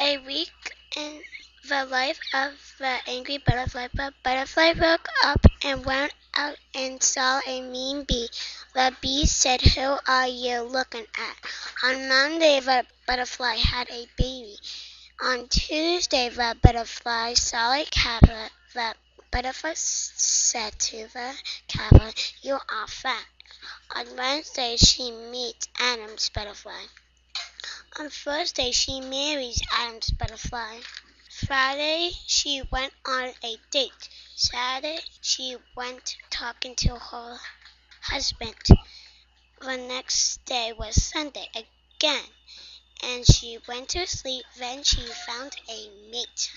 A week in the life of the angry butterfly. The butterfly woke up and went out and saw a mean bee. The bee said, Who are you looking at? On Monday the butterfly had a baby. On Tuesday the butterfly saw a caterpillar. The butterfly said to the caterpillar, You are fat. On Wednesday she meets Adam's butterfly. On Thursday she marries Adam's butterfly. Friday she went on a date. Saturday she went talking to her husband. The next day was Sunday again, and she went to sleep. Then she found a mate.